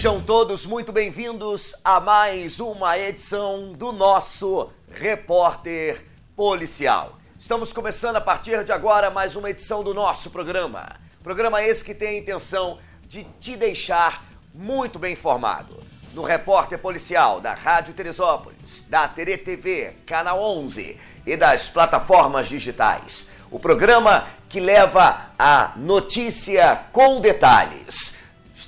Sejam todos muito bem-vindos a mais uma edição do nosso Repórter Policial. Estamos começando a partir de agora mais uma edição do nosso programa. Programa esse que tem a intenção de te deixar muito bem informado. No Repórter Policial da Rádio Teresópolis, da TV, Canal 11 e das plataformas digitais. O programa que leva a notícia com detalhes.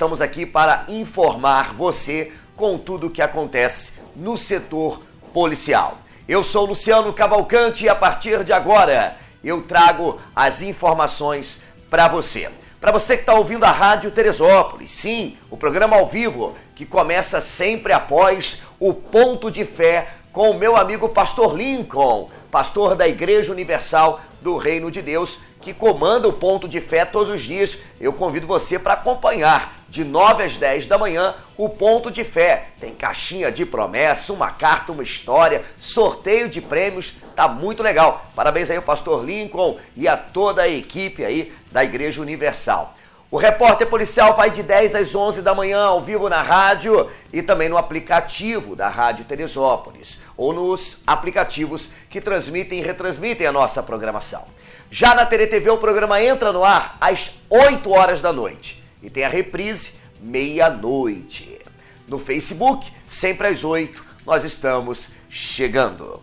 Estamos aqui para informar você com tudo o que acontece no setor policial. Eu sou Luciano Cavalcante e a partir de agora eu trago as informações para você. Para você que está ouvindo a Rádio Teresópolis, sim, o programa ao vivo que começa sempre após o ponto de fé com o meu amigo Pastor Lincoln, pastor da Igreja Universal do Reino de Deus, que comanda o ponto de fé todos os dias. Eu convido você para acompanhar de 9 às 10 da manhã o ponto de fé. Tem caixinha de promessa, uma carta, uma história, sorteio de prêmios, tá muito legal. Parabéns aí ao pastor Lincoln e a toda a equipe aí da Igreja Universal. O repórter policial vai de 10 às 11 da manhã ao vivo na rádio e também no aplicativo da Rádio Teresópolis ou nos aplicativos que transmitem e retransmitem a nossa programação. Já na TV o programa entra no ar às 8 horas da noite e tem a reprise meia-noite. No Facebook, sempre às 8, nós estamos chegando.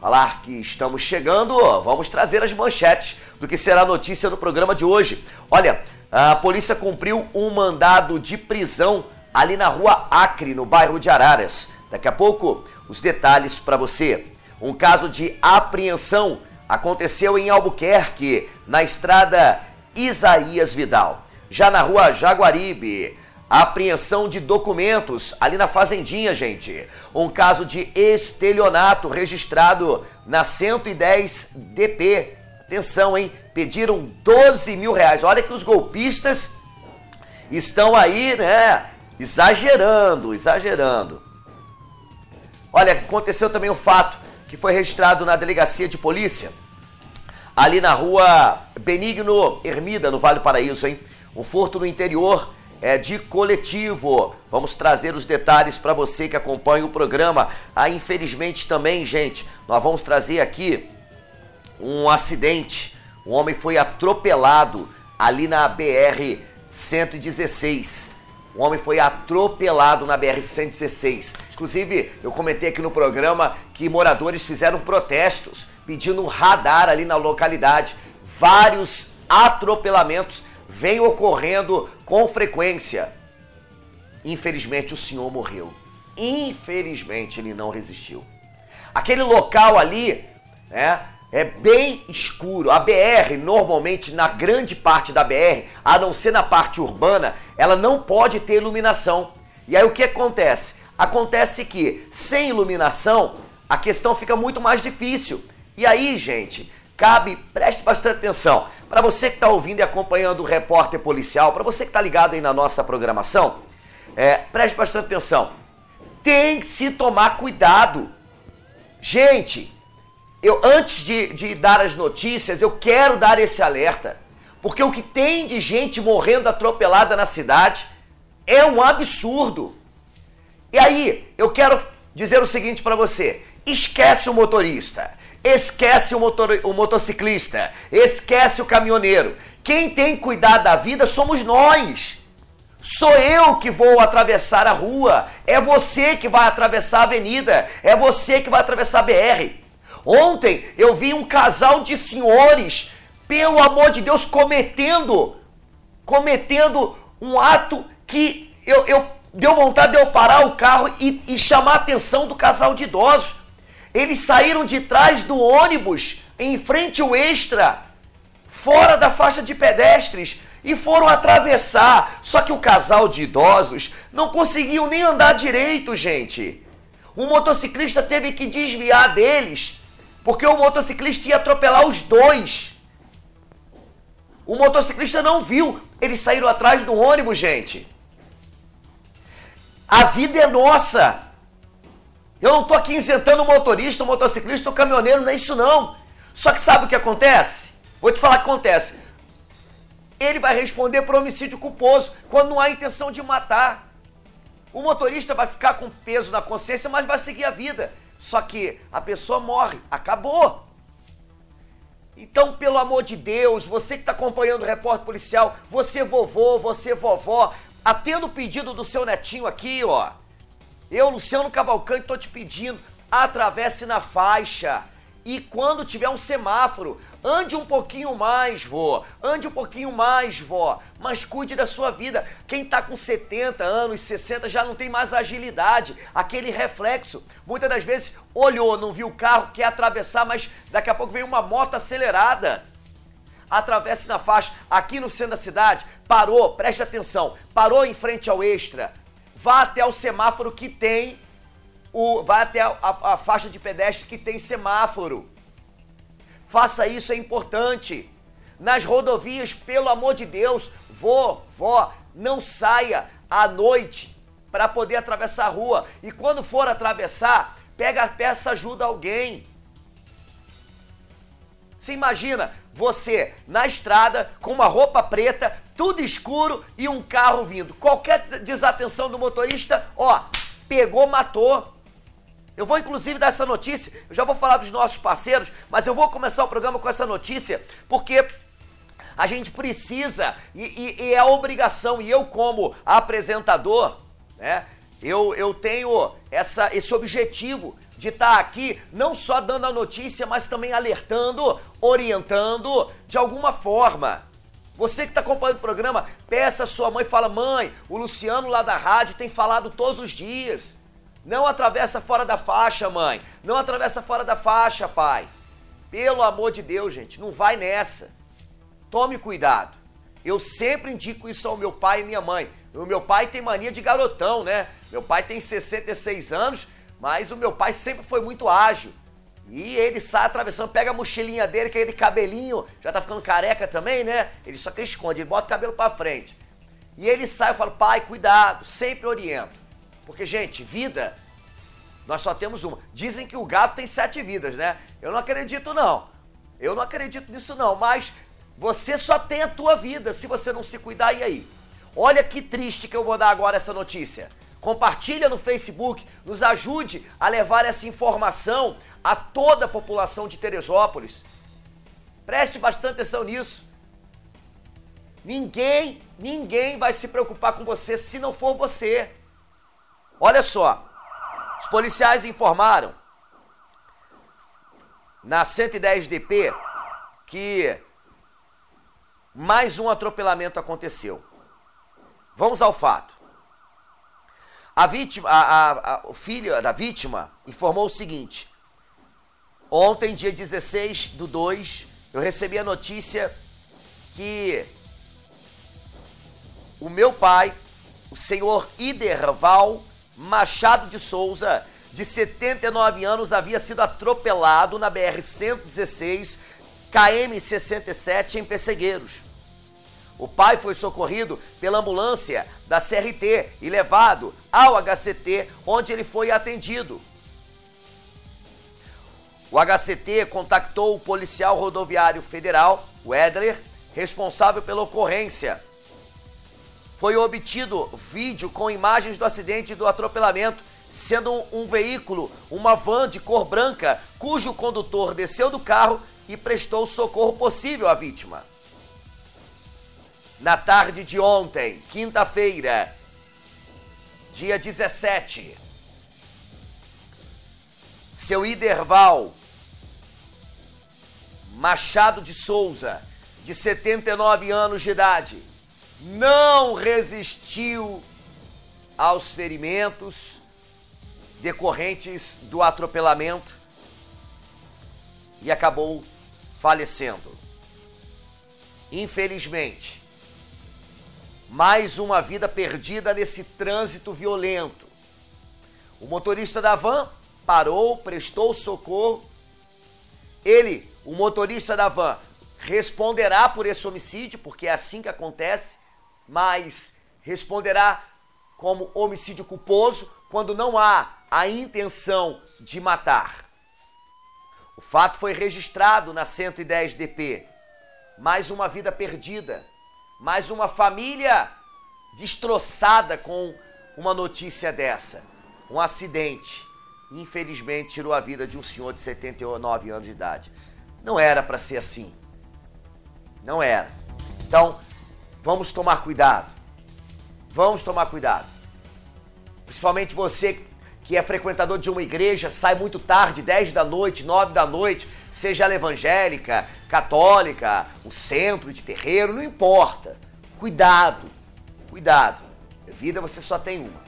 Falar que estamos chegando, vamos trazer as manchetes do que será a notícia no programa de hoje. Olha, a polícia cumpriu um mandado de prisão ali na rua Acre, no bairro de Araras. Daqui a pouco, os detalhes para você. Um caso de apreensão aconteceu em Albuquerque, na estrada Isaías Vidal. Já na rua Jaguaribe, apreensão de documentos ali na Fazendinha, gente. Um caso de estelionato registrado na 110 DP. Atenção, hein? pediram 12 mil reais. Olha que os golpistas estão aí, né? Exagerando, exagerando. Olha, aconteceu também o fato que foi registrado na delegacia de polícia, ali na rua Benigno Ermida, no Vale do Paraíso, hein? Um furto no interior é, de coletivo. Vamos trazer os detalhes para você que acompanha o programa. Ah, infelizmente também, gente, nós vamos trazer aqui um acidente um homem foi atropelado ali na BR 116. Um homem foi atropelado na BR 116. Inclusive, eu comentei aqui no programa que moradores fizeram protestos pedindo um radar ali na localidade. Vários atropelamentos vêm ocorrendo com frequência. Infelizmente, o senhor morreu. Infelizmente, ele não resistiu. Aquele local ali, né, é bem escuro. A BR, normalmente, na grande parte da BR, a não ser na parte urbana, ela não pode ter iluminação. E aí o que acontece? Acontece que, sem iluminação, a questão fica muito mais difícil. E aí, gente, cabe, preste bastante atenção. Para você que está ouvindo e acompanhando o repórter policial, para você que está ligado aí na nossa programação, é, preste bastante atenção. Tem que se tomar cuidado. Gente, eu antes de, de dar as notícias, eu quero dar esse alerta. Porque o que tem de gente morrendo atropelada na cidade é um absurdo. E aí, eu quero dizer o seguinte para você: esquece o motorista, esquece o, motor, o motociclista, esquece o caminhoneiro. Quem tem que cuidar da vida somos nós. Sou eu que vou atravessar a rua, é você que vai atravessar a avenida, é você que vai atravessar a BR. Ontem eu vi um casal de senhores, pelo amor de Deus, cometendo, cometendo um ato que eu, eu deu vontade de eu parar o carro e, e chamar a atenção do casal de idosos. Eles saíram de trás do ônibus, em frente ao extra, fora da faixa de pedestres, e foram atravessar. Só que o casal de idosos não conseguiu nem andar direito, gente. O motociclista teve que desviar deles porque o motociclista ia atropelar os dois. O motociclista não viu. Eles saíram atrás do ônibus, gente. A vida é nossa. Eu não estou aqui isentando o motorista, o motociclista, o caminhoneiro, não é isso não. Só que sabe o que acontece? Vou te falar o que acontece. Ele vai responder por homicídio culposo quando não há intenção de matar. O motorista vai ficar com peso na consciência, mas vai seguir a vida. Só que a pessoa morre, acabou. Então, pelo amor de Deus, você que está acompanhando o repórter policial, você vovô, você vovó, atendo o pedido do seu netinho aqui, ó. Eu, Luciano Cavalcante, estou te pedindo, atravesse na faixa. E quando tiver um semáforo, ande um pouquinho mais, vó. Ande um pouquinho mais, vó. Mas cuide da sua vida. Quem está com 70 anos, 60 já não tem mais agilidade, aquele reflexo. Muitas das vezes olhou, não viu o carro, quer atravessar, mas daqui a pouco vem uma moto acelerada. Atravesse na faixa, aqui no centro da cidade, parou, preste atenção, parou em frente ao extra. Vá até o semáforo que tem o, vai até a, a, a faixa de pedestre que tem semáforo. Faça isso, é importante. Nas rodovias, pelo amor de Deus, vó, vó, não saia à noite para poder atravessar a rua. E quando for atravessar, pega, peça ajuda a alguém. Você imagina você na estrada com uma roupa preta, tudo escuro e um carro vindo. Qualquer desatenção do motorista, ó, pegou, matou. Eu vou inclusive dar essa notícia, eu já vou falar dos nossos parceiros, mas eu vou começar o programa com essa notícia, porque a gente precisa, e, e, e é a obrigação, e eu como apresentador, né, eu, eu tenho essa, esse objetivo de estar aqui não só dando a notícia, mas também alertando, orientando de alguma forma. Você que está acompanhando o programa, peça a sua mãe, fala, mãe, o Luciano lá da rádio tem falado todos os dias. Não atravessa fora da faixa, mãe. Não atravessa fora da faixa, pai. Pelo amor de Deus, gente, não vai nessa. Tome cuidado. Eu sempre indico isso ao meu pai e minha mãe. O meu pai tem mania de garotão, né? Meu pai tem 66 anos, mas o meu pai sempre foi muito ágil. E ele sai atravessando, pega a mochilinha dele, que é aquele cabelinho, já tá ficando careca também, né? Ele só que esconde, ele bota o cabelo para frente. E ele sai, eu falo, pai, cuidado, sempre oriento. Porque, gente, vida, nós só temos uma. Dizem que o gato tem sete vidas, né? Eu não acredito, não. Eu não acredito nisso, não. Mas você só tem a tua vida. Se você não se cuidar, e aí? Olha que triste que eu vou dar agora essa notícia. Compartilha no Facebook, nos ajude a levar essa informação a toda a população de Teresópolis. Preste bastante atenção nisso. Ninguém, ninguém vai se preocupar com você se não for você. Olha só, os policiais informaram na 110 DP que mais um atropelamento aconteceu. Vamos ao fato. A vítima, a, a, a, o filho da vítima informou o seguinte: Ontem, dia 16 do 2, eu recebi a notícia que o meu pai, o senhor Iderval, Machado de Souza, de 79 anos, havia sido atropelado na BR-116, KM-67, em Pessegueiros. O pai foi socorrido pela ambulância da CRT e levado ao HCT, onde ele foi atendido. O HCT contactou o policial rodoviário federal, o Edler, responsável pela ocorrência, foi obtido vídeo com imagens do acidente do atropelamento, sendo um veículo, uma van de cor branca, cujo condutor desceu do carro e prestou o socorro possível à vítima. Na tarde de ontem, quinta-feira, dia 17, seu Iderval Machado de Souza, de 79 anos de idade, não resistiu aos ferimentos decorrentes do atropelamento e acabou falecendo. Infelizmente, mais uma vida perdida nesse trânsito violento. O motorista da van parou, prestou socorro. Ele, o motorista da van, responderá por esse homicídio, porque é assim que acontece mas responderá como homicídio culposo quando não há a intenção de matar. O fato foi registrado na 110 DP. Mais uma vida perdida, mais uma família destroçada com uma notícia dessa? Um acidente, infelizmente, tirou a vida de um senhor de 79 anos de idade. Não era para ser assim. Não era. Então, vamos tomar cuidado. Vamos tomar cuidado. Principalmente você que é frequentador de uma igreja, sai muito tarde, 10 da noite, 9 da noite, seja ela evangélica, católica, o centro de terreiro, não importa. Cuidado, cuidado. Vida você só tem uma.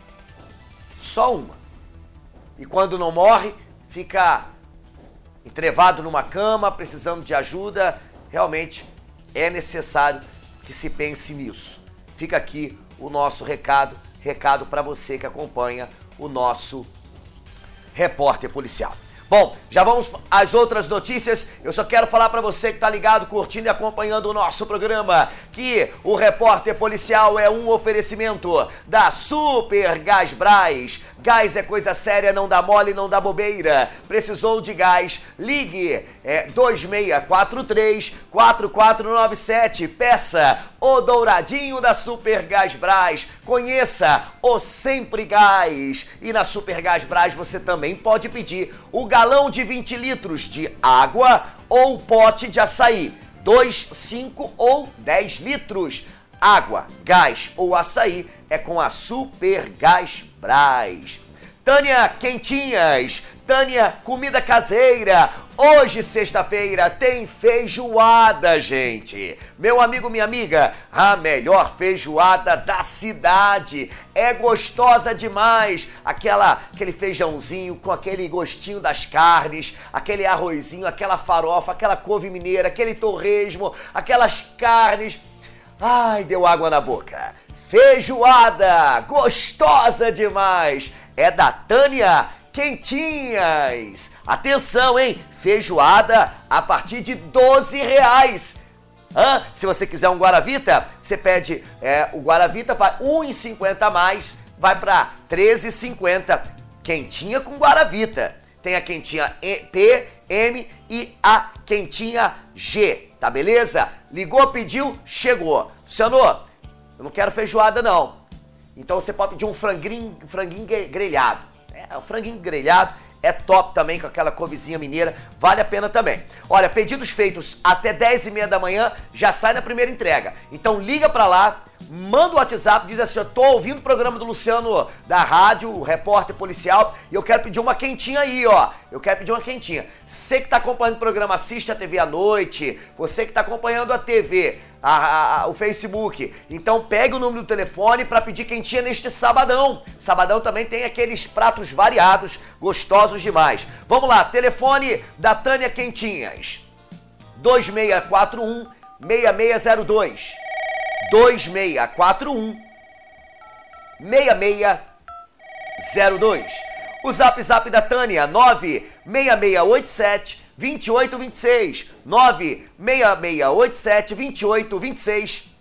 Só uma. E quando não morre, fica entrevado numa cama, precisando de ajuda. Realmente é necessário que se pense nisso. Fica aqui o nosso recado, recado para você que acompanha o nosso repórter policial. Bom, já vamos às outras notícias. Eu só quero falar para você que está ligado, curtindo e acompanhando o nosso programa que o repórter policial é um oferecimento da Super Gás Braz. Gás é coisa séria, não dá mole, não dá bobeira. Precisou de gás? Ligue é 2643 4497. Peça o douradinho da Super Gás Braz. Conheça o Sempre Gás. E na Super Gás Braz você também pode pedir o galão de 20 litros de água ou pote de açaí. 2, 5 ou 10 litros. Água, gás ou açaí é com a Super Gás Braz. Tânia Quentinhas, Tânia Comida Caseira. Hoje, sexta-feira, tem feijoada, gente. Meu amigo, minha amiga, a melhor feijoada da cidade. É gostosa demais. Aquela, aquele feijãozinho com aquele gostinho das carnes, aquele arrozinho, aquela farofa, aquela couve mineira, aquele torresmo, aquelas carnes. Ai, deu água na boca. Feijoada, gostosa demais é da Tânia Quentinhas. Atenção, hein? Feijoada a partir de 12 reais. Hã? Se você quiser um Guaravita, você pede é, o Guaravita, vai 1,50 a mais, vai para 13,50. Quentinha com Guaravita. Tem a quentinha P, M e a quentinha G, tá beleza? Ligou, pediu, chegou. Luciano, eu não quero feijoada não. Então você pode pedir um franguinho, franguinho grelhado. É, o franguinho grelhado é top também com aquela couvezinha mineira, vale a pena também. Olha, pedidos feitos até 10 e meia da manhã já sai na primeira entrega. Então liga para lá, manda o WhatsApp, diz assim, eu tô ouvindo o programa do Luciano da rádio, o repórter policial, e eu quero pedir uma quentinha aí, ó. Eu quero pedir uma quentinha. Você que está acompanhando o programa, assiste a TV à noite, você que está acompanhando a TV, a, a, o Facebook. Então pegue o número do telefone para pedir quentinha neste sabadão. Sabadão também tem aqueles pratos variados, gostosos demais. Vamos lá, telefone da Tânia Quentinhas. 2641 6602. 2641 6602. O zap zap da Tânia 96687 2826 96687 2826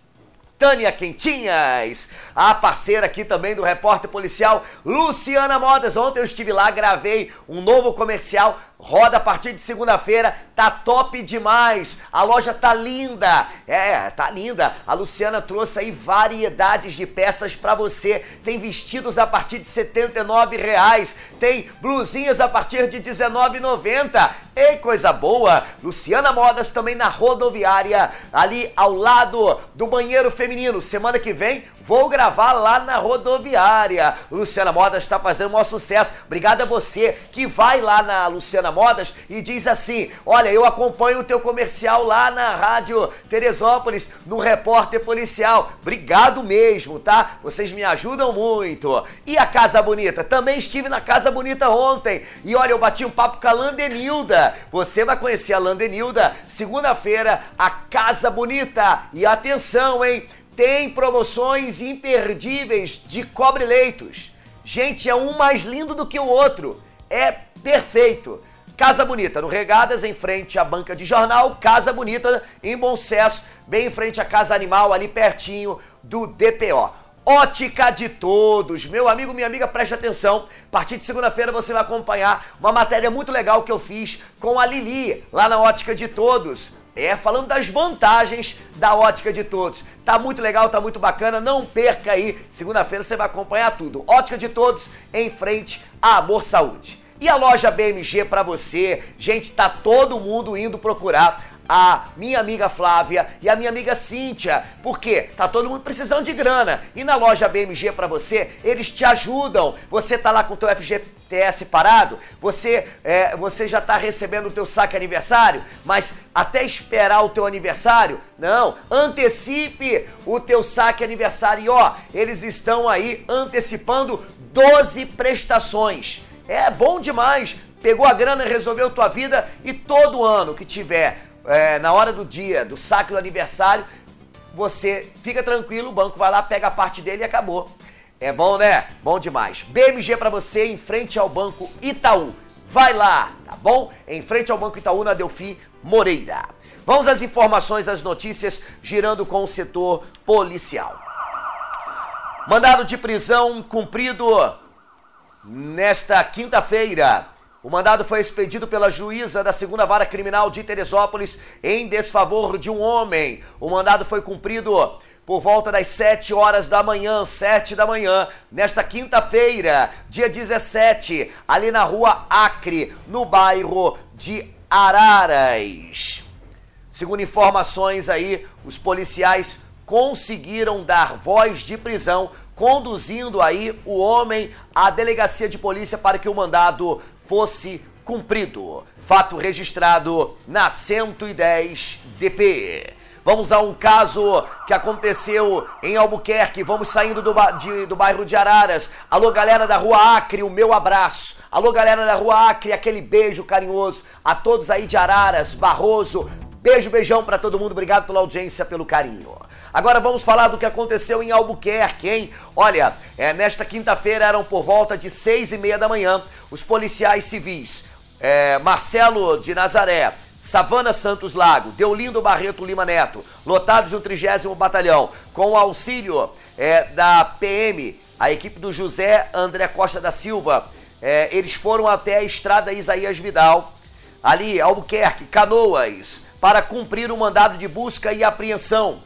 Tânia Quentinhas, a parceira aqui também do repórter policial Luciana Modas. Ontem eu estive lá, gravei um novo comercial Roda a partir de segunda-feira, tá top demais. A loja tá linda. É, tá linda. A Luciana trouxe aí variedades de peças para você. Tem vestidos a partir de R$ reais. Tem blusinhas a partir de R$19,90. Ei, coisa boa! Luciana Modas também na rodoviária, ali ao lado do banheiro feminino. Semana que vem Vou gravar lá na rodoviária. Luciana Modas está fazendo o maior sucesso. Obrigado a você que vai lá na Luciana Modas e diz assim: Olha, eu acompanho o teu comercial lá na Rádio Teresópolis, no Repórter Policial. Obrigado mesmo, tá? Vocês me ajudam muito. E a Casa Bonita? Também estive na Casa Bonita ontem. E olha, eu bati um papo com a Landenilda. Você vai conhecer a Landenilda segunda-feira, a Casa Bonita. E atenção, hein? Tem promoções imperdíveis de cobre-leitos. Gente, é um mais lindo do que o outro. É perfeito. Casa Bonita, no Regadas, em frente à banca de jornal. Casa Bonita, em Bom Sucesso, bem em frente à Casa Animal, ali pertinho do DPO. Ótica de todos. Meu amigo, minha amiga, preste atenção. A partir de segunda-feira você vai acompanhar uma matéria muito legal que eu fiz com a Lili, lá na Ótica de Todos É, falando das vantagens da ótica de todos. Tá muito legal, tá muito bacana. Não perca aí. Segunda-feira você vai acompanhar tudo. Ótica de todos em frente a Amor Saúde. E a loja BMG para você? Gente, tá todo mundo indo procurar a minha amiga Flávia e a minha amiga Cíntia. Por quê? Tá todo mundo precisando de grana. E na loja BMG para você, eles te ajudam. Você tá lá com o teu FGTS parado, você, é, você já tá recebendo o teu saque aniversário, mas até esperar o teu aniversário, não, antecipe o teu saque aniversário. E ó, eles estão aí antecipando 12 prestações. É bom demais. Pegou a grana, resolveu tua vida e todo ano que tiver é, na hora do dia, do saque do aniversário, você fica tranquilo, o banco vai lá, pega a parte dele e acabou. É bom, né? Bom demais. BMG para você em frente ao Banco Itaú. Vai lá, tá bom? Em frente ao Banco Itaú na Delfim Moreira. Vamos às informações, às notícias, girando com o setor policial. Mandado de prisão cumprido nesta quinta-feira o mandado foi expedido pela juíza da segunda vara criminal de Teresópolis em desfavor de um homem. O mandado foi cumprido por volta das 7 horas da manhã, 7 da manhã, nesta quinta-feira, dia 17, ali na rua Acre, no bairro de Araras. Segundo informações aí, os policiais conseguiram dar voz de prisão, conduzindo aí o homem à delegacia de polícia para que o mandado fosse cumprido. Fato registrado na 110 DP. Vamos a um caso que aconteceu em Albuquerque. Vamos saindo do, de, do bairro de Araras. Alô, galera da Rua Acre, o meu abraço. Alô, galera da Rua Acre, aquele beijo carinhoso. A todos aí de Araras, Barroso. Beijo, beijão para todo mundo. Obrigado pela audiência, pelo carinho. Agora vamos falar do que aconteceu em Albuquerque, hein? Olha, é, nesta quinta-feira eram por volta de seis e meia da manhã, os policiais civis, é, Marcelo de Nazaré, Savana Santos Lago, Deolindo Barreto Lima Neto, lotados no 30 Batalhão, com o auxílio é, da PM, a equipe do José André Costa da Silva, é, eles foram até a estrada Isaías Vidal, ali, Albuquerque, Canoas, para cumprir o mandado de busca e apreensão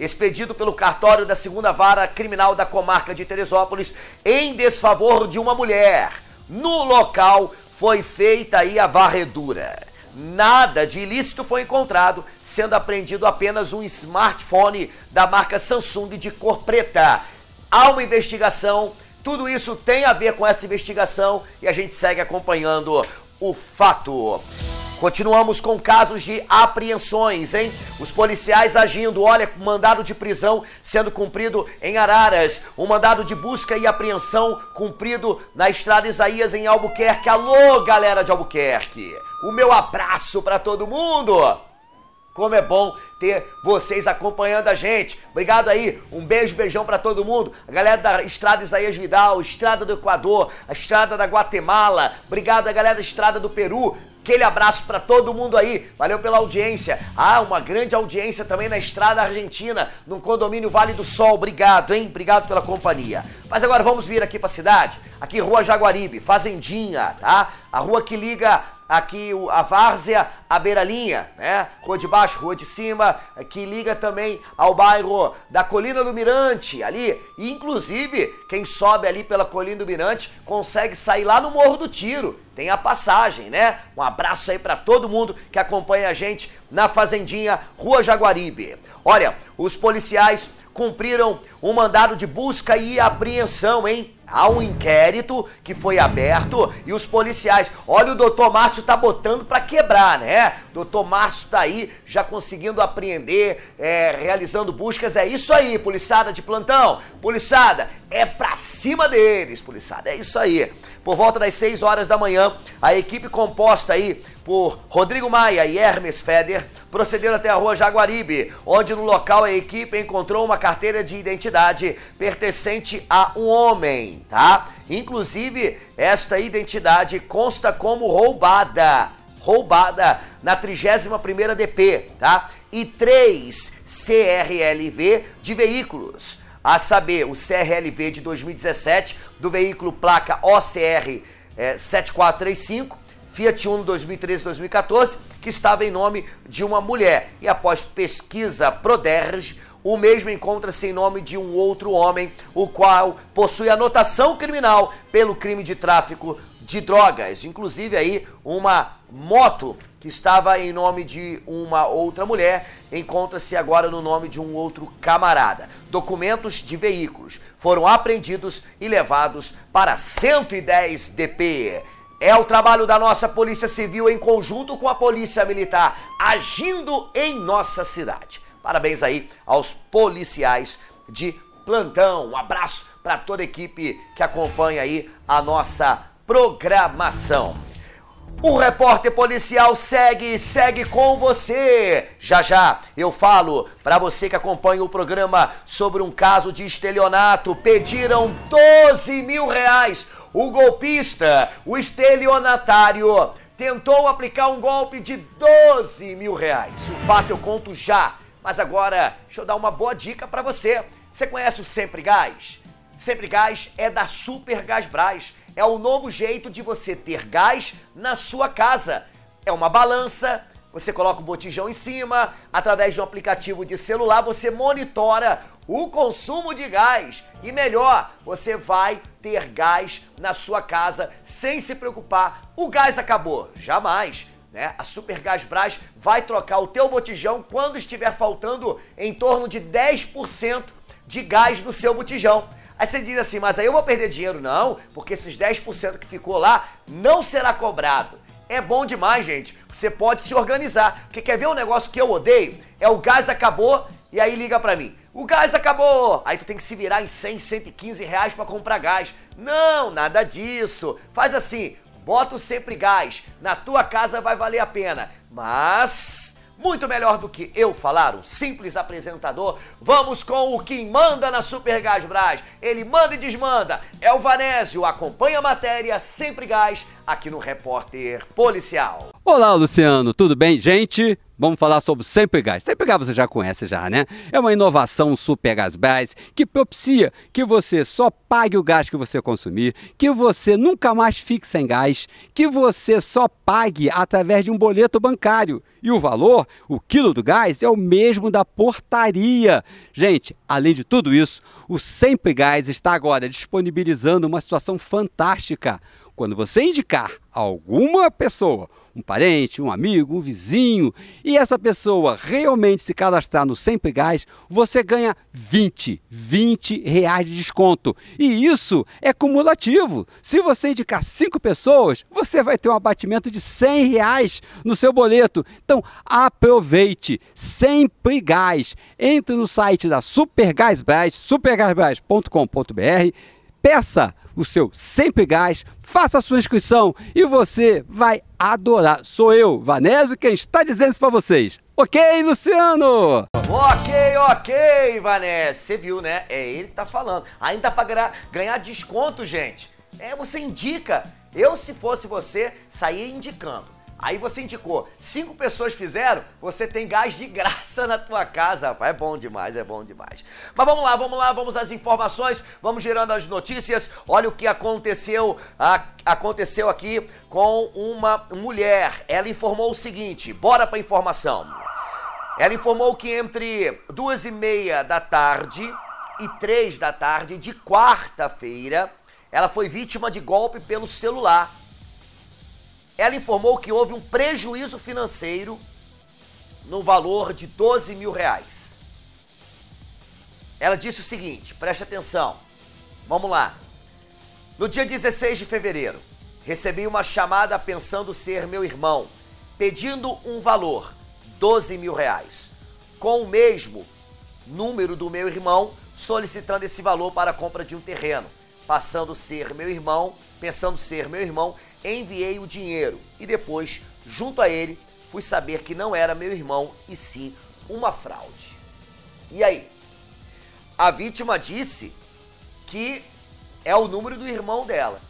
expedido pelo cartório da segunda vara criminal da comarca de Teresópolis em desfavor de uma mulher. No local foi feita aí a varredura. Nada de ilícito foi encontrado, sendo apreendido apenas um smartphone da marca Samsung de cor preta. Há uma investigação, tudo isso tem a ver com essa investigação e a gente segue acompanhando o fato. Continuamos com casos de apreensões, hein? Os policiais agindo, olha, mandado de prisão sendo cumprido em Araras, um mandado de busca e apreensão cumprido na estrada Isaías em Albuquerque. Alô, galera de Albuquerque! O meu abraço para todo mundo! Como é bom ter vocês acompanhando a gente. Obrigado aí. Um beijo, beijão para todo mundo. A galera da Estrada Isaías Vidal, Estrada do Equador, a Estrada da Guatemala. Obrigado a galera da Estrada do Peru. Aquele abraço para todo mundo aí. Valeu pela audiência. Ah, uma grande audiência também na Estrada Argentina, no condomínio Vale do Sol. Obrigado, hein? Obrigado pela companhia. Mas agora vamos vir aqui para a cidade. Aqui Rua Jaguaribe, Fazendinha, tá? A rua que liga aqui a Várzea, a Beiralinha, né? Rua de baixo, rua de cima, que liga também ao bairro da Colina do Mirante, ali. E, inclusive, quem sobe ali pela Colina do Mirante consegue sair lá no Morro do Tiro. Tem a passagem, né? Um abraço aí para todo mundo que acompanha a gente na Fazendinha, Rua Jaguaribe. Olha, os policiais cumpriram um mandado de busca e apreensão, hein? Há um inquérito que foi aberto e os policiais. Olha, o doutor Márcio tá botando para quebrar, né? Doutor Márcio tá aí já conseguindo apreender, é, realizando buscas. É isso aí, policiada de plantão. Policiada, é pra cima deles, policiada. É isso aí. Por volta das 6 horas da manhã, a equipe composta aí por Rodrigo Maia e Hermes Feder procederam até a rua Jaguaribe, onde no local a equipe encontrou uma carteira de identidade pertencente a um homem, tá? Inclusive, esta identidade consta como roubada, roubada na 31ª DP, tá? E três CRLV de veículos, a saber, o CRLV de 2017 do veículo placa OCR é, 7435 Fiat Uno 2013-2014, que estava em nome de uma mulher. E após pesquisa Proderge, o mesmo encontra-se em nome de um outro homem, o qual possui anotação criminal pelo crime de tráfico de drogas. Inclusive aí uma moto que estava em nome de uma outra mulher, encontra-se agora no nome de um outro camarada. Documentos de veículos foram apreendidos e levados para 110 DP. É o trabalho da nossa Polícia Civil em conjunto com a Polícia Militar, agindo em nossa cidade. Parabéns aí aos policiais de plantão. Um abraço para toda a equipe que acompanha aí a nossa programação. O repórter policial segue, segue com você. Já já eu falo para você que acompanha o programa sobre um caso de estelionato. Pediram 12 mil reais. O golpista, o estelionatário, tentou aplicar um golpe de 12 mil reais. O fato eu conto já. Mas agora, deixa eu dar uma boa dica para você. Você conhece o Sempre Gás? Sempre Gás é da Super Gás Brás é o novo jeito de você ter gás na sua casa. É uma balança, você coloca o botijão em cima, através de um aplicativo de celular você monitora o consumo de gás. E melhor, você vai ter gás na sua casa sem se preocupar. O gás acabou? Jamais. Né? A Supergás Brás vai trocar o teu botijão quando estiver faltando em torno de 10% de gás no seu botijão. Aí você diz assim, mas aí eu vou perder dinheiro. Não, porque esses 10% que ficou lá não será cobrado. É bom demais, gente. Você pode se organizar. Porque quer ver um negócio que eu odeio? É o gás acabou e aí liga pra mim. O gás acabou! Aí tu tem que se virar em 100, 115 reais pra comprar gás. Não, nada disso. Faz assim, bota sempre gás. Na tua casa vai valer a pena. Mas muito melhor do que eu falar, um simples apresentador. Vamos com o que manda na Super Gás Brás. Ele manda e desmanda. É o Vanésio, acompanha a matéria Sempre Gás aqui no Repórter Policial. Olá, Luciano, tudo bem, gente? Vamos falar sobre Sempre Gás. Sempre Gás você já conhece já, né? É uma inovação Super Gás que propicia que você só pague o gás que você consumir, que você nunca mais fique sem gás, que você só pague através de um boleto bancário. E o valor, o quilo do gás, é o mesmo da portaria. Gente, além de tudo isso, o Sempre Gás está agora disponibilizando uma situação fantástica. Quando você indicar alguma pessoa um parente, um amigo, um vizinho, e essa pessoa realmente se cadastrar no Sempre Gás, você ganha 20, 20 reais de desconto. E isso é cumulativo. Se você indicar cinco pessoas, você vai ter um abatimento de 100 reais no seu boleto. Então aproveite, Sempre Gás. Entre no site da Super Gás Brás, supergasbrás.com.br, peça o seu Sempre Gás, faça a sua inscrição e você vai adorar. Sou eu, Vanésio, quem está dizendo isso para vocês. Ok, Luciano? Ok, ok, Vanessa. Você viu, né? É ele que tá falando. Ainda pra ganhar desconto, gente. É, você indica. Eu, se fosse você, saía indicando. Aí você indicou, cinco pessoas fizeram, você tem gás de graça na tua casa, rapaz. É bom demais, é bom demais. Mas vamos lá, vamos lá, vamos às informações, vamos gerando as notícias. Olha o que aconteceu, a, aconteceu aqui com uma mulher. Ela informou o seguinte, bora pra informação. Ela informou que entre duas e meia da tarde e três da tarde de quarta-feira, ela foi vítima de golpe pelo celular ela informou que houve um prejuízo financeiro no valor de 12 mil reais. Ela disse o seguinte: preste atenção, vamos lá. No dia 16 de fevereiro, recebi uma chamada pensando ser meu irmão, pedindo um valor, 12 mil reais, com o mesmo número do meu irmão solicitando esse valor para a compra de um terreno, passando ser meu irmão, pensando ser meu irmão enviei o dinheiro e depois, junto a ele, fui saber que não era meu irmão e sim uma fraude. E aí? A vítima disse que é o número do irmão dela.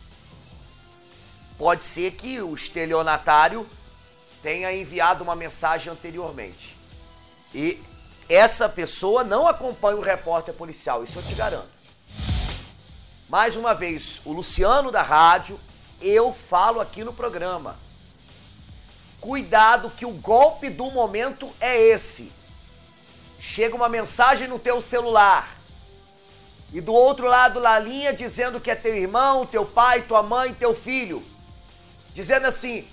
Pode ser que o estelionatário tenha enviado uma mensagem anteriormente. E essa pessoa não acompanha o repórter policial, isso eu te garanto. Mais uma vez, o Luciano da rádio eu falo aqui no programa. Cuidado que o golpe do momento é esse. Chega uma mensagem no teu celular. E do outro lado da linha dizendo que é teu irmão, teu pai, tua mãe, teu filho. Dizendo assim: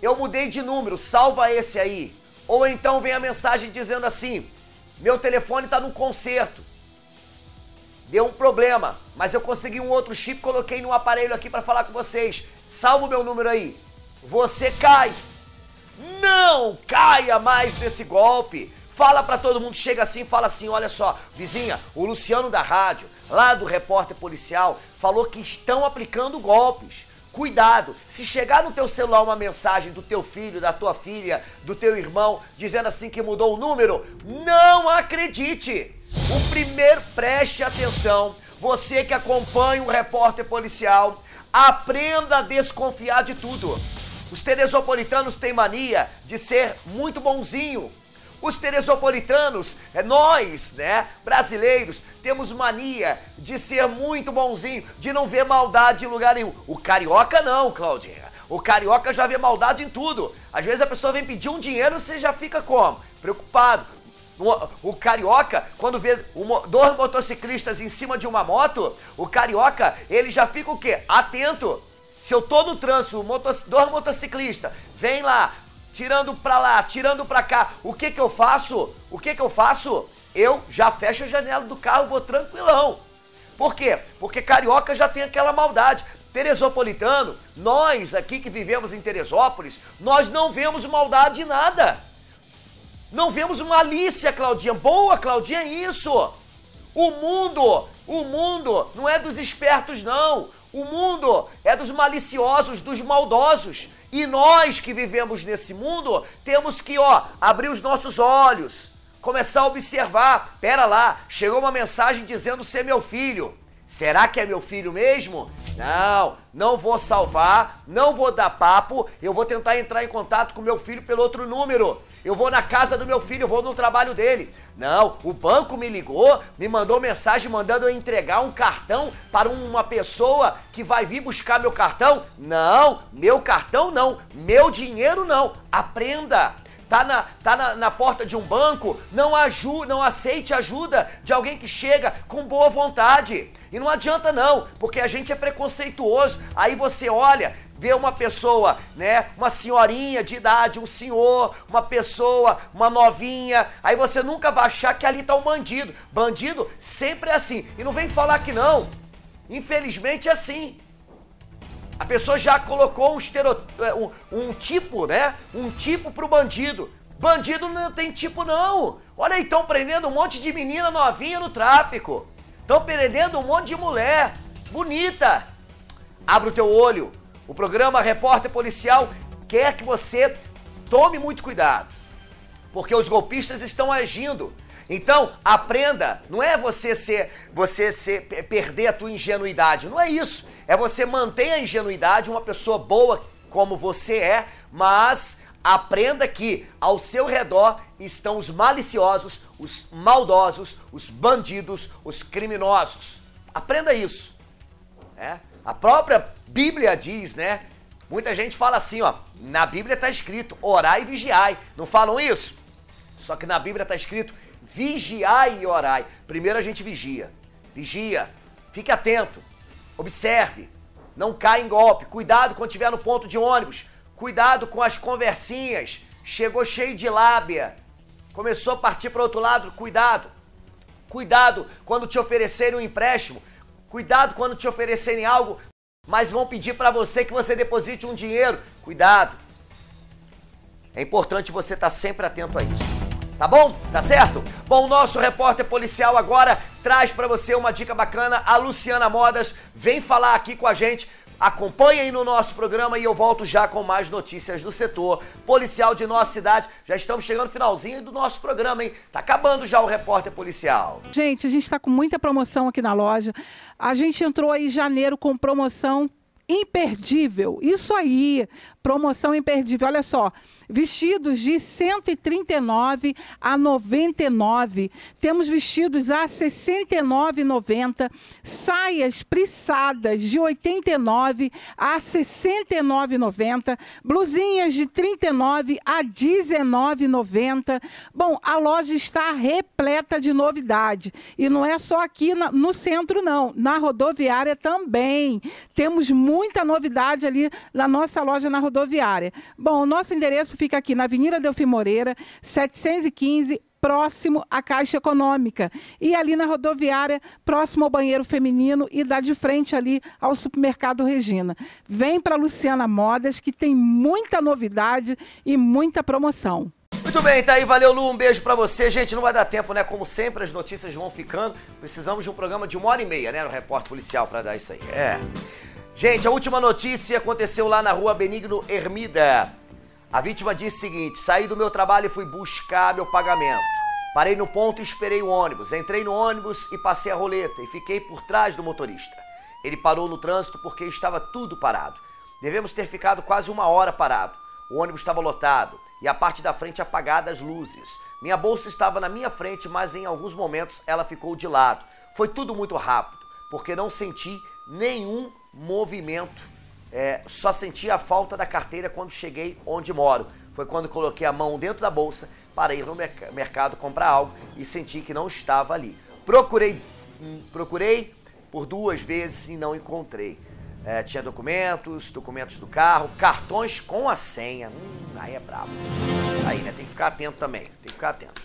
"Eu mudei de número, salva esse aí". Ou então vem a mensagem dizendo assim: "Meu telefone está no conserto. Deu um problema, mas eu consegui um outro chip, coloquei no aparelho aqui para falar com vocês. Salva o meu número aí. Você cai. Não caia mais nesse golpe. Fala para todo mundo, chega assim, fala assim, olha só, vizinha, o Luciano da rádio, lá do repórter policial, falou que estão aplicando golpes. Cuidado, se chegar no teu celular uma mensagem do teu filho, da tua filha, do teu irmão, dizendo assim que mudou o número, não acredite. O primeiro, preste atenção, você que acompanha um repórter policial, aprenda a desconfiar de tudo. Os teresopolitanos têm mania de ser muito bonzinho. Os teresopolitanos, é nós, né, brasileiros, temos mania de ser muito bonzinho, de não ver maldade em lugar nenhum. O carioca não, Claudinha. O carioca já vê maldade em tudo. Às vezes a pessoa vem pedir um dinheiro, você já fica como? Preocupado. O, carioca, quando vê dois motociclistas em cima de uma moto, o carioca, ele já fica o quê? Atento. Se eu tô no trânsito, motos, dois motociclistas, vem lá, tirando pra lá, tirando pra cá, o que que eu faço? O que que eu faço? Eu já fecho a janela do carro, vou tranquilão. Por quê? Porque carioca já tem aquela maldade. Teresopolitano, nós aqui que vivemos em Teresópolis, nós não vemos maldade em nada. Não vemos malícia, Claudinha. Boa, Claudinha, é isso. O mundo, o mundo não é dos espertos, não. O mundo é dos maliciosos, dos maldosos. E nós que vivemos nesse mundo temos que, ó, abrir os nossos olhos, começar a observar. Pera lá, chegou uma mensagem dizendo ser meu filho. Será que é meu filho mesmo? Não, não vou salvar, não vou dar papo, eu vou tentar entrar em contato com meu filho pelo outro número. Eu vou na casa do meu filho, eu vou no trabalho dele. Não, o banco me ligou, me mandou mensagem mandando eu entregar um cartão para uma pessoa que vai vir buscar meu cartão. Não, meu cartão não, meu dinheiro não. Aprenda tá na, tá na, na porta de um banco, não ajuda, não aceite ajuda de alguém que chega com boa vontade. E não adianta não, porque a gente é preconceituoso. Aí você olha, vê uma pessoa, né, uma senhorinha de idade, um senhor, uma pessoa, uma novinha, aí você nunca vai achar que ali tá um bandido. Bandido sempre é assim. E não vem falar que não. Infelizmente é assim. A pessoa já colocou um, é, um, um tipo, né? Um tipo pro bandido. Bandido não tem tipo, não. Olha aí, estão prendendo um monte de menina novinha no tráfico. Estão prendendo um monte de mulher bonita. Abre o teu olho. O programa Repórter Policial quer que você tome muito cuidado. Porque os golpistas estão agindo. Então, aprenda, não é você ser, você ser perder a tua ingenuidade, não é isso. É você manter a ingenuidade, uma pessoa boa como você é, mas aprenda que ao seu redor estão os maliciosos, os maldosos, os bandidos, os criminosos. Aprenda isso. É? A própria Bíblia diz, né? Muita gente fala assim, ó, na Bíblia está escrito, orai e vigiai. Não falam isso? Só que na Bíblia está escrito, vigiai e orai. Primeiro a gente vigia. Vigia. Fique atento. Observe. Não caia em golpe. Cuidado quando estiver no ponto de ônibus. Cuidado com as conversinhas. Chegou cheio de lábia. Começou a partir para outro lado. Cuidado. Cuidado quando te oferecerem um empréstimo. Cuidado quando te oferecerem algo, mas vão pedir para você que você deposite um dinheiro. Cuidado. É importante você estar tá sempre atento a isso. Tá bom? Tá certo? Bom, o nosso repórter policial agora traz para você uma dica bacana. A Luciana Modas vem falar aqui com a gente. Acompanhe aí no nosso programa e eu volto já com mais notícias do setor policial de nossa cidade. Já estamos chegando no finalzinho do nosso programa, hein? Tá acabando já o repórter policial. Gente, a gente está com muita promoção aqui na loja. A gente entrou aí em janeiro com promoção imperdível. Isso aí, promoção imperdível. Olha só, vestidos de 139 a 99. Temos vestidos a 69,90, saias prissadas de 89 a 69,90, blusinhas de 39 a 19,90. Bom, a loja está repleta de novidade e não é só aqui no centro não, na rodoviária também. Temos muita novidade ali na nossa loja na rodoviária. Bom, o nosso endereço fica aqui na Avenida Delfim Moreira, 715, próximo à Caixa Econômica. E ali na rodoviária, próximo ao banheiro feminino e dá de frente ali ao supermercado Regina. Vem para Luciana Modas, que tem muita novidade e muita promoção. Muito bem, tá aí, valeu Lu, um beijo para você. Gente, não vai dar tempo, né? Como sempre, as notícias vão ficando. Precisamos de um programa de uma hora e meia, né? No repórter policial para dar isso aí. É. Gente, a última notícia aconteceu lá na rua Benigno Ermida. A vítima disse o seguinte: saí do meu trabalho e fui buscar meu pagamento. Parei no ponto e esperei o ônibus. Entrei no ônibus e passei a roleta e fiquei por trás do motorista. Ele parou no trânsito porque estava tudo parado. Devemos ter ficado quase uma hora parado. O ônibus estava lotado e a parte da frente apagada as luzes. Minha bolsa estava na minha frente, mas em alguns momentos ela ficou de lado. Foi tudo muito rápido, porque não senti nenhum movimento é, só senti a falta da carteira quando cheguei onde moro. Foi quando coloquei a mão dentro da bolsa para ir no merc mercado comprar algo e senti que não estava ali. Procurei, hum, procurei por duas vezes e não encontrei. É, tinha documentos, documentos do carro, cartões com a senha. Hum, aí é brabo. Aí, né? Tem que ficar atento também. Tem que ficar atento.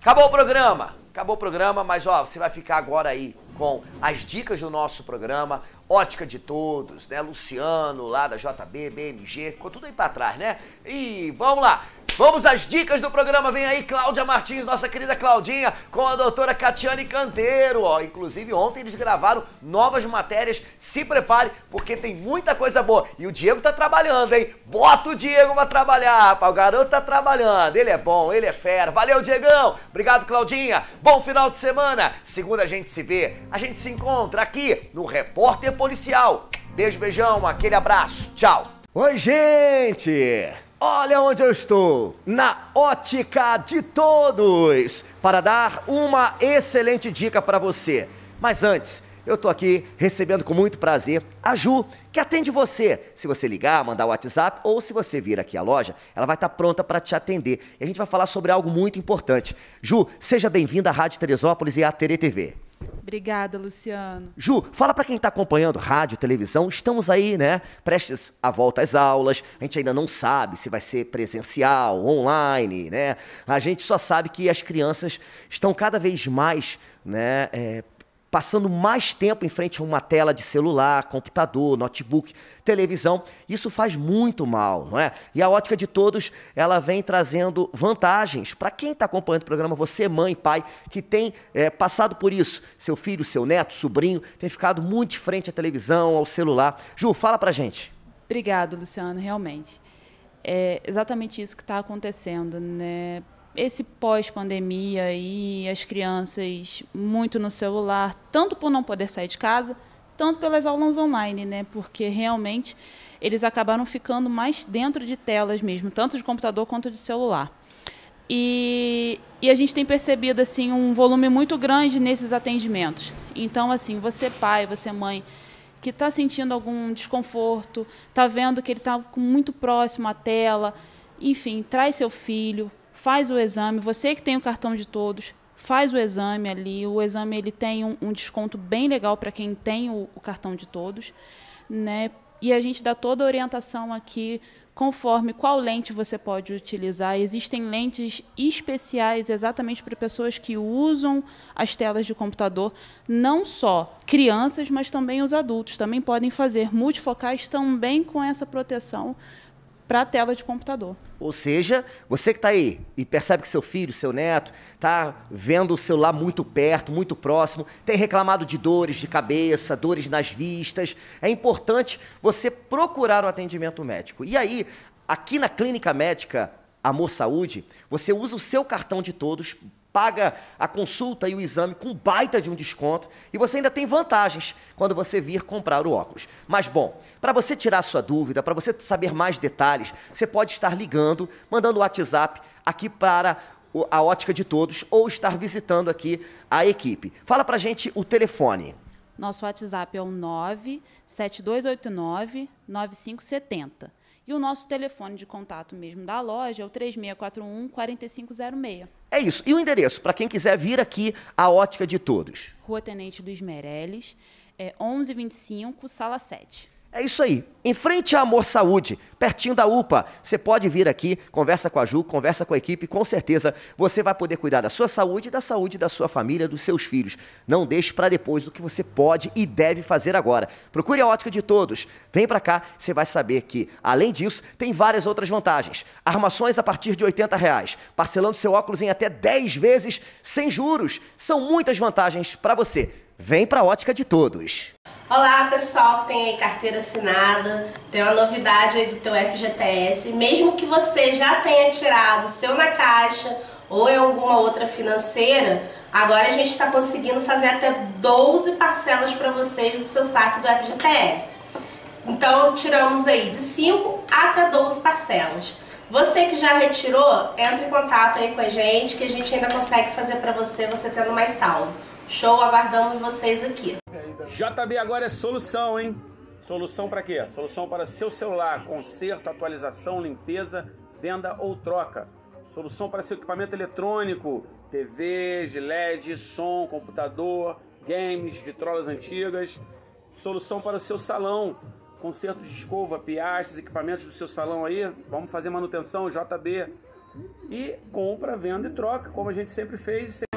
Acabou o programa. Acabou o programa, mas ó, você vai ficar agora aí com as dicas do nosso programa, Ótica de Todos, né? Luciano lá da JB, BMG, ficou tudo aí para trás, né? E vamos lá. Vamos às dicas do programa. Vem aí Cláudia Martins, nossa querida Claudinha, com a doutora Catiane Canteiro. Ó, inclusive, ontem eles gravaram novas matérias. Se prepare, porque tem muita coisa boa. E o Diego tá trabalhando, hein? Bota o Diego pra trabalhar, rapaz. O garoto tá trabalhando. Ele é bom, ele é fera. Valeu, Diegão. Obrigado, Claudinha. Bom final de semana. Segunda a gente se vê. A gente se encontra aqui no Repórter Policial. Beijo, beijão, aquele abraço. Tchau. Oi, gente! Olha onde eu estou, na ótica de todos, para dar uma excelente dica para você. Mas antes, eu estou aqui recebendo com muito prazer a Ju, que atende você. Se você ligar, mandar o WhatsApp ou se você vir aqui à loja, ela vai estar pronta para te atender. E a gente vai falar sobre algo muito importante. Ju, seja bem-vinda à Rádio Teresópolis e à Tere TV. Obrigada, Luciano. Ju, fala para quem está acompanhando rádio, televisão, estamos aí, né? Prestes a volta às aulas. A gente ainda não sabe se vai ser presencial, online, né? A gente só sabe que as crianças estão cada vez mais, né? É, passando mais tempo em frente a uma tela de celular, computador, notebook, televisão. Isso faz muito mal, não é? E a ótica de todos, ela vem trazendo vantagens para quem está acompanhando o programa, você, mãe, pai, que tem é, passado por isso. Seu filho, seu neto, sobrinho, tem ficado muito de frente à televisão, ao celular. Ju, fala pra gente. Obrigada, Luciano, realmente. É exatamente isso que está acontecendo, né? Esse pós-pandemia e as crianças muito no celular, tanto por não poder sair de casa, tanto pelas aulas online, né? Porque realmente eles acabaram ficando mais dentro de telas mesmo, tanto de computador quanto de celular. E, e a gente tem percebido assim um volume muito grande nesses atendimentos. Então, assim, você pai, você mãe, que está sentindo algum desconforto, está vendo que ele está muito próximo à tela, enfim, traz seu filho, faz o exame, você que tem o cartão de todos, faz o exame ali. O exame ele tem um, um desconto bem legal para quem tem o, o, cartão de todos, né? E a gente dá toda a orientação aqui conforme qual lente você pode utilizar. Existem lentes especiais exatamente para pessoas que usam as telas de computador, não só crianças, mas também os adultos também podem fazer multifocais também com essa proteção para a tela de computador. Ou seja, você que está aí e percebe que seu filho, seu neto, está vendo o celular muito perto, muito próximo, tem reclamado de dores de cabeça, dores nas vistas, é importante você procurar um atendimento médico. E aí, aqui na clínica médica Amor Saúde, você usa o seu cartão de todos paga a consulta e o exame com baita de um desconto e você ainda tem vantagens quando você vir comprar o óculos. Mas bom, para você tirar sua dúvida, para você saber mais detalhes, você pode estar ligando, mandando o WhatsApp aqui para a ótica de todos ou estar visitando aqui a equipe. Fala pra gente o telefone. Nosso WhatsApp é o 97289 9570. E o nosso telefone de contato mesmo da loja é o 3641 4506. É isso. E o endereço, para quem quiser vir aqui à Ótica de Todos? Rua Tenente Luiz Meirelles, é 1125, sala 7. É isso aí. Em frente à Amor Saúde, pertinho da UPA. Você pode vir aqui, conversa com a Ju, conversa com a equipe, com certeza você vai poder cuidar da sua saúde, da saúde da sua família, dos seus filhos. Não deixe para depois o que você pode e deve fazer agora. Procure a ótica de todos. Vem para cá, você vai saber que, além disso, tem várias outras vantagens. Armações a partir de 80 reais, parcelando seu óculos em até 10 vezes sem juros. São muitas vantagens para você. Vem para a ótica de todos. Olá pessoal que tem aí carteira assinada, tem uma novidade aí do teu FGTS, mesmo que você já tenha tirado seu na caixa ou em alguma outra financeira, agora a gente está conseguindo fazer até 12 parcelas para vocês do seu saque do FGTS. Então tiramos aí de 5 até 12 parcelas. Você que já retirou, entre em contato aí com a gente que a gente ainda consegue fazer para você, você tendo mais saldo. Show, aguardamos vocês aqui. JB agora é solução, hein? Solução para quê? Solução para seu celular, conserto, atualização, limpeza, venda ou troca. Solução para seu equipamento eletrônico, TV, LED, som, computador, games, vitrolas antigas. Solução para o seu salão, conserto de escova, piastres, equipamentos do seu salão aí. Vamos fazer manutenção, JB. E compra, venda e troca, como a gente sempre fez.